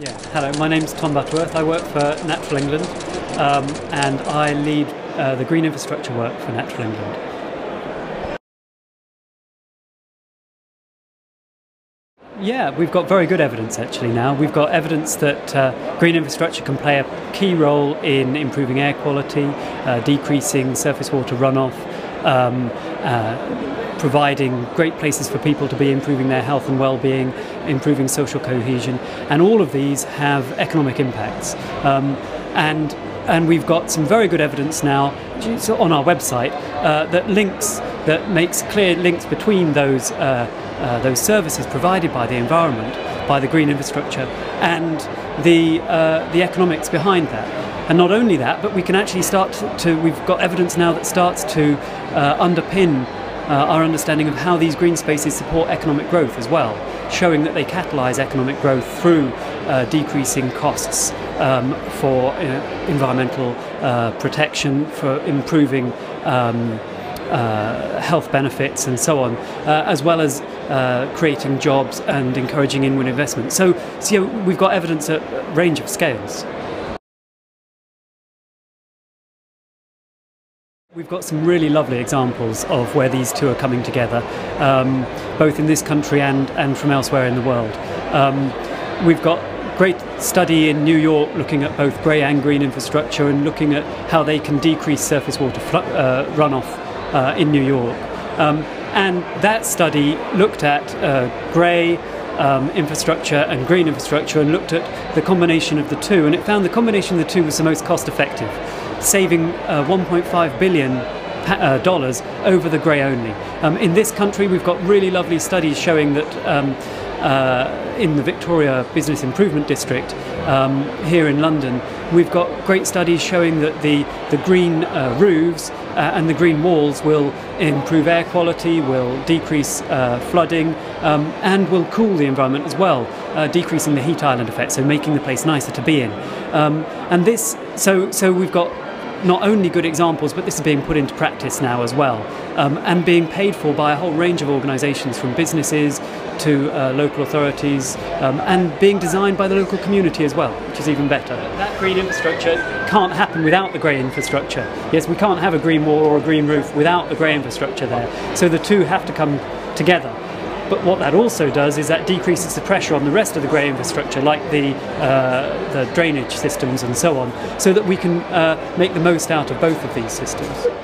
Yeah, hello, my name's Tom Butterworth. I work for Natural England um, and I lead uh, the green infrastructure work for Natural England. Yeah, we've got very good evidence actually now. We've got evidence that uh, green infrastructure can play a key role in improving air quality, uh, decreasing surface water runoff, um, uh, providing great places for people to be, improving their health and well-being, improving social cohesion, and all of these have economic impacts. Um, and and we've got some very good evidence now on our website uh, that links that makes clear links between those uh, uh, those services provided by the environment, by the green infrastructure, and the uh, the economics behind that. And not only that, but we can actually start to, we've got evidence now that starts to uh, underpin uh, our understanding of how these green spaces support economic growth as well, showing that they catalyse economic growth through uh, decreasing costs um, for uh, environmental uh, protection, for improving um, uh, health benefits and so on, uh, as well as creating jobs and encouraging inward investment. So, so know, we've got evidence at a range of scales. We've got some really lovely examples of where these two are coming together, um, both in this country and, and from elsewhere in the world. Um, we've got great study in New York looking at both grey and green infrastructure and looking at how they can decrease surface water uh, runoff uh, in New York. Um, and that study looked at uh, grey um, infrastructure and green infrastructure and looked at the combination of the two, and it found the combination of the two was the most cost effective saving uh, 1.5 billion uh, dollars over the grey only. Um, in this country, we've got really lovely studies showing that um, uh, in the Victoria Business Improvement District um, here in London, we've got great studies showing that the, the green uh, roofs uh, and the green walls will improve air quality, will decrease uh, flooding, um, and will cool the environment as well, uh, decreasing the heat island effect, so making the place nicer to be in. Um, and this, so so we've got not only good examples, but this is being put into practice now as well, um, and being paid for by a whole range of organisations, from businesses to uh, local authorities, um, and being designed by the local community as well, which is even better. That green infrastructure can't happen without the grey infrastructure. Yes, we can't have a green wall or a green roof without the grey infrastructure there. So the two have to come together. But what that also does is that decreases the pressure on the rest of the grey infrastructure, like the, uh, the drainage systems and so on, so that we can uh, make the most out of both of these systems.